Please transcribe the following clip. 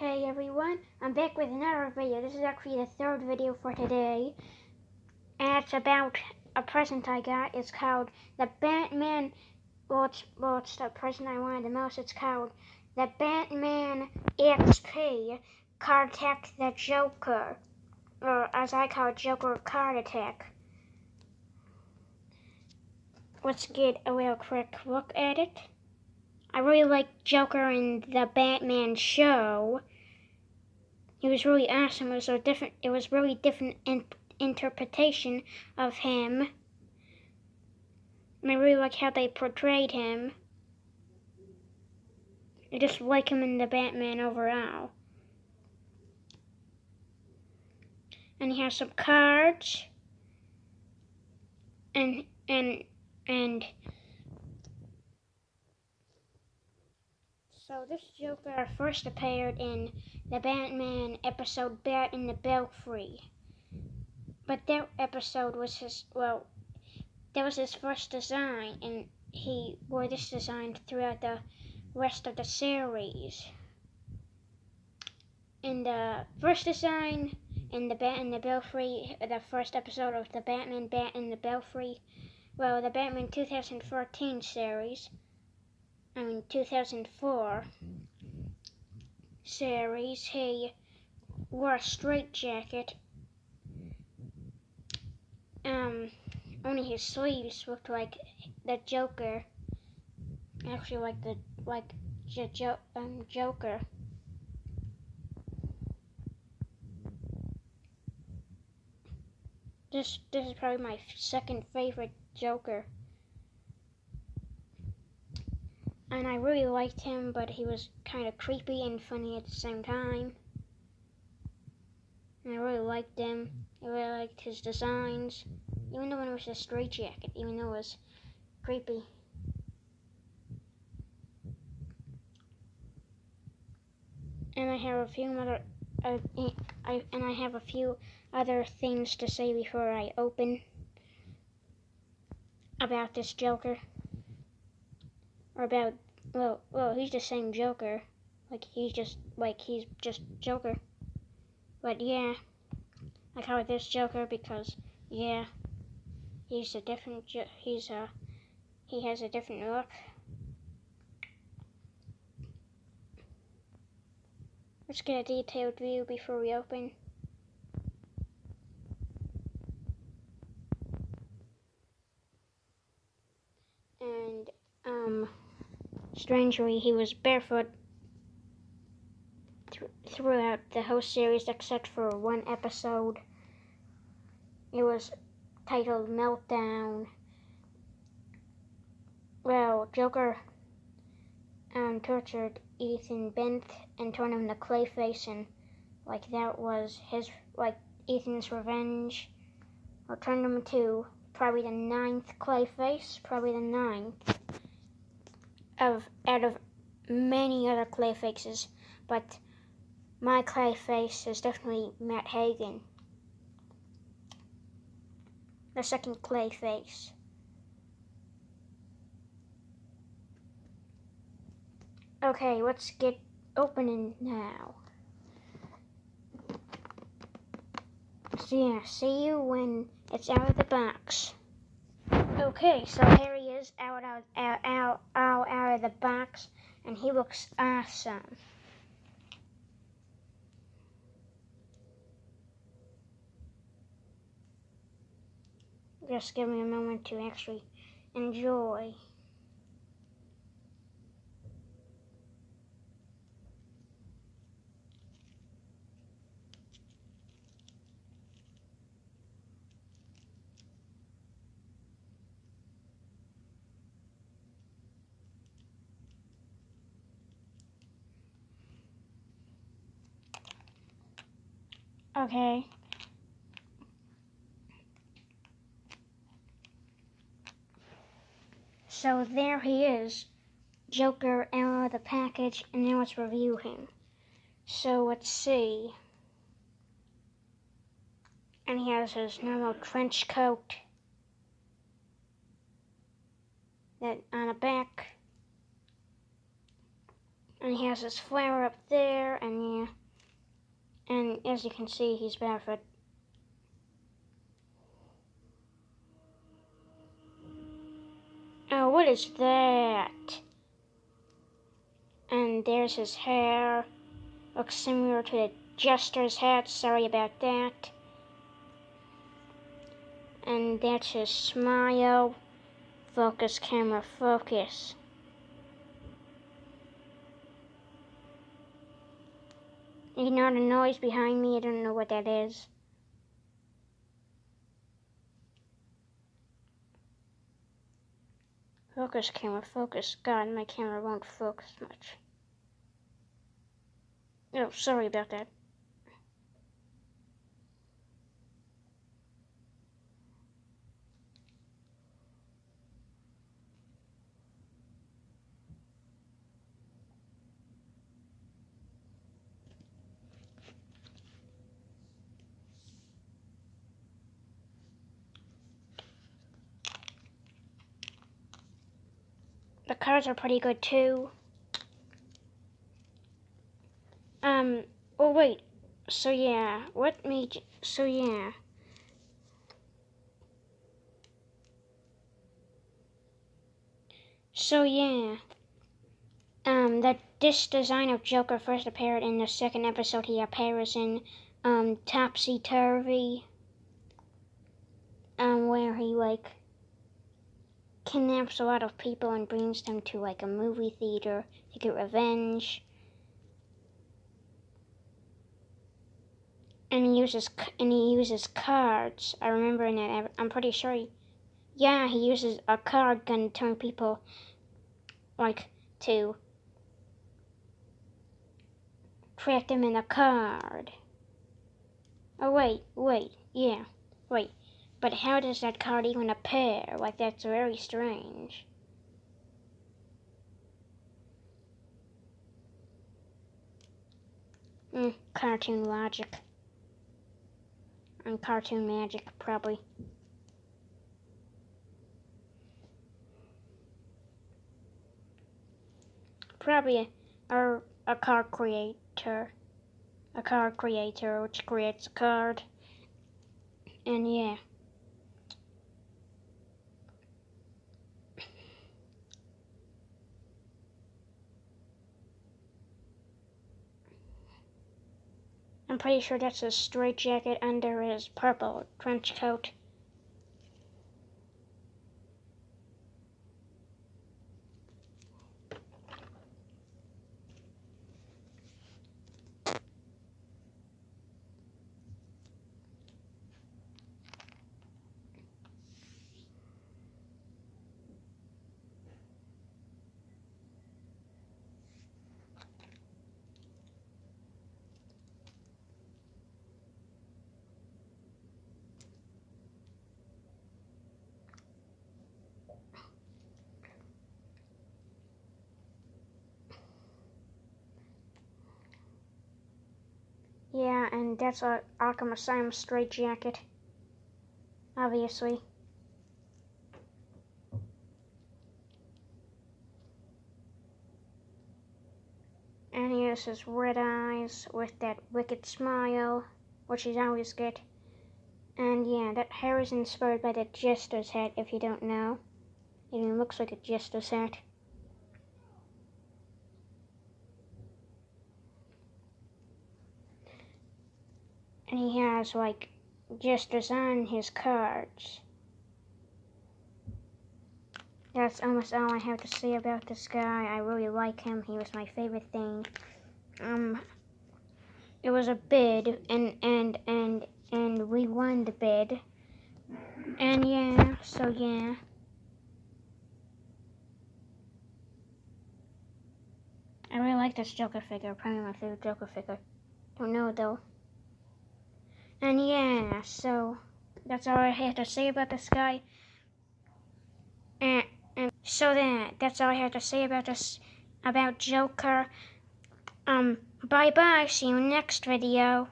Hey everyone, I'm back with another video. This is actually the third video for today. And it's about a present I got. It's called the Batman, well it's, well, it's the present I wanted the most. It's called the Batman XP Card Attack the Joker. Or as I call it, Joker Card Attack. Let's get a real quick look at it. I really like Joker in the Batman show. He was really awesome. It was a different. It was really different in, interpretation of him. And I really like how they portrayed him. I just like him in the Batman overall. And he has some cards. And and and So this Joker first appeared in the Batman episode Bat in the Belfry. But that episode was his, well, that was his first design, and he wore this design throughout the rest of the series. In the first design, in the Bat in the Belfry, the first episode of the Batman Bat in the Belfry, well, the Batman 2014 series, I mean 2004 series, he wore a straight jacket. Um, only his sleeves looked like the Joker. Actually, like the like the jo um, Joker. This this is probably my second favorite Joker. And I really liked him, but he was kind of creepy and funny at the same time. And I really liked him. I really liked his designs, even though it was a straight jacket, even though it was creepy. And I have a few other, uh, I, and I have a few other things to say before I open about this Joker or about well well he's the same Joker. Like he's just like he's just Joker. But yeah, I call it this Joker because yeah, he's a different he's a he has a different look. Let's get a detailed view before we open. And um Strangely, he was barefoot th throughout the whole series except for one episode. It was titled Meltdown. Well, Joker um, tortured Ethan Bennett and turned him to Clayface, and like that was his like Ethan's revenge, or turned him to probably the ninth Clayface, probably the ninth of out of many other Clayfaces, but my clay face is definitely Matt Hagen, the second clay face. Okay, let's get opening now. So yeah, see you when it's out of the box. Okay, so here he is out, out, out, out, out, of the box, and he looks awesome. Just give me a moment to actually enjoy. Okay. So there he is, Joker out of the package, and now let's review him. So let's see. And he has his normal trench coat that on the back. And he has his flower up there, and yeah. As you can see, he's barefoot. Oh, what is that? And there's his hair. Looks similar to the jester's hat. Sorry about that. And that's his smile. Focus, camera, focus. Ignore the noise behind me. I don't know what that is. Focus, camera, focus. God, my camera won't focus much. Oh, sorry about that. The cards are pretty good too. Um, oh wait, so yeah, what made, so yeah. So yeah, um, that this design of Joker first appeared in the second episode he appears in, um, Topsy Turvy, um, where he like kidnaps a lot of people and brings them to like a movie theater to get revenge. And he uses and he uses cards. I remember in that. I'm pretty sure. He, yeah, he uses a card gun to turn people like to trap them in a card. Oh wait, wait, yeah, wait. But how does that card even appear? Like, that's very strange. Mm, cartoon logic. And cartoon magic, probably. Probably a, a, a card creator. A card creator which creates a card. And yeah. I'm pretty sure that's a straight jacket under his purple trench coat. Yeah, and that's a Arkham Asylum straight jacket. Obviously. And he has his red eyes with that wicked smile, which he's always good. And yeah, that hair is inspired by the Jester's hat, if you don't know. It even looks like a Jester's hat. And he has like gestures on his cards. That's almost all I have to say about this guy. I really like him. He was my favorite thing. Um, it was a bid, and and and and we won the bid. And yeah, so yeah. I really like this Joker figure. Probably my favorite Joker figure. Don't know though. And yeah, so that's all I have to say about this guy. And, and so that that's all I have to say about this about Joker. Um, bye bye. See you next video.